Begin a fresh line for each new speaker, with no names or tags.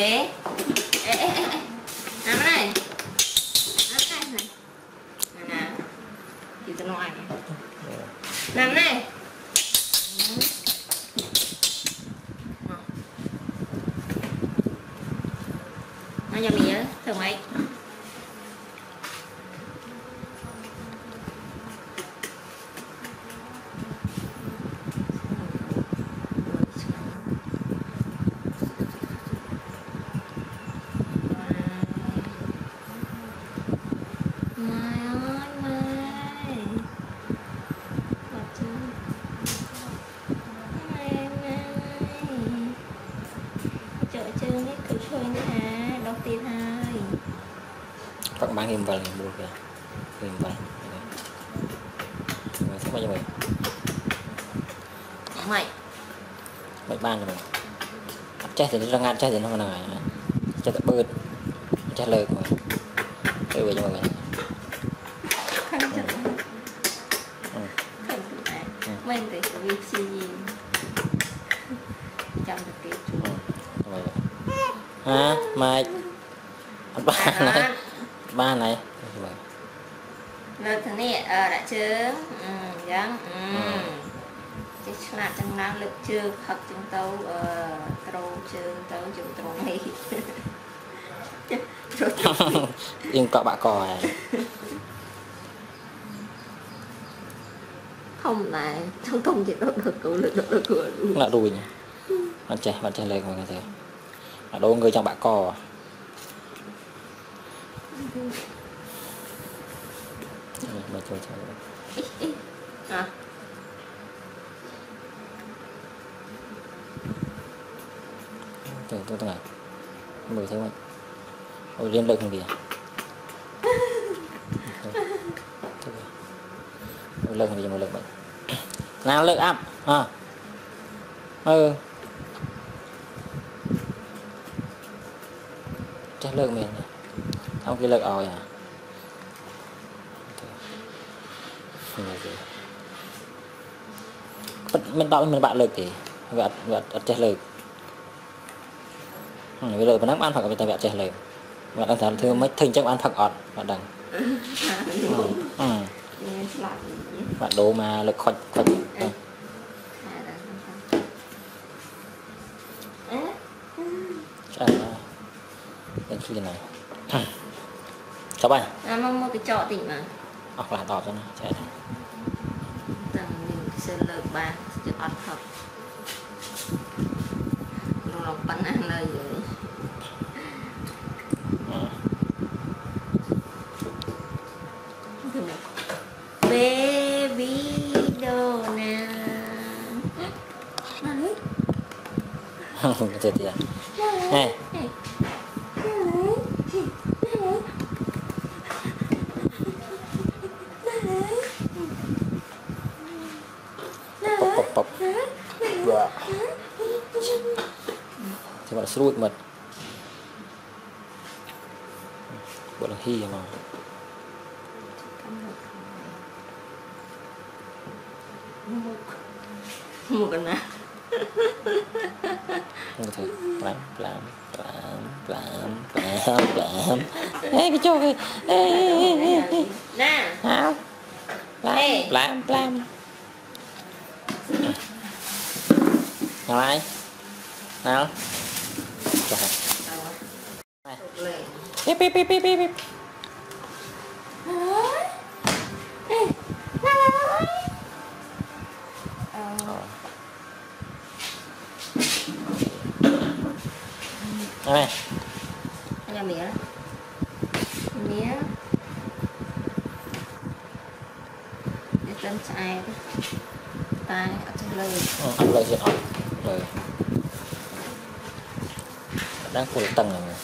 Ê Ê ê ê Nằm này. Nằm này này. Nè Thì tôi nói này Nằm này. Nó cho mì á Thử mày
liền buộc kìa im vào rồi. Sao bao nhiêu vậy
Mày.
Mấy ban rồi chết thì nó ngắt chết thì nó mà này chết tự bớt. Chết lời mà chơi về cho mọi người.
Chợ
Ừ.
Mình phải có việc gì Trong cái chú
Ừ, hả? Mai anh ba này ba này.
Lời thằng này ờ đã chứ Ừ, dáng Ừ. Chứ là chẳng năng lực chưa? Thật chúng tâu Ờ Trâu chưa? Tâu chúng trâu này
yên cọ bạ cò này
Không là Không không chỉ đốt được cậu lực được luôn là
đùi nhỉ. Bạn trẻ bạn trẻ lời mọi người thấy là đố người trong bạ cò đây, mà chơi chơi
À
từ từ từ này mười thấy không ôi liên lực kìa ôi lực gì một lần vậy nào lực áp à ừ chắc lực mình không cái lực ỏi à mình đọc mình bạn lực thì វាអត់វាអត់ចេះលើកវាលើកប៉ុណ្ណឹងបានផឹកតែវាអត់ចេះលើកវាដឹងថាធ្វើមិនធ្វើអញ្ចឹងបានផឹកអត់បាទដឹងអឺបាទដូរមកលើកខុចខុចអឺឆ្អែតអឺឃើញណា cháu bạn
à, mong mua cái trọ tỉnh mà.
Ọc là đỏ cho nó chạy này.
Tầng mình sơn lợn ba chứ ọt thật. Rồi lòng bắn ăn lời vậy baby dona Đấy.
chết tiệt.
Này bọc Wow.
thì là srut mật. Gọi là hi mà
một con nào
có thể làm làm làm làm làm làm ê cái chỗ kìa ê ê ê ê
nè
nào. Làm làm làm ai nào. Hả
Này. Lên.
bíp bíp bíp bíp bíp. Ờ, này.
Anh cho mía. Mía. Để sai Tai ở trên lời
ừ, ăn lời gì? ăn rồi đang phủ tầng này